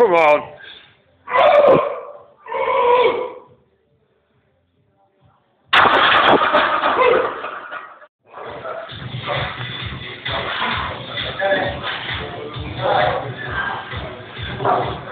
come on.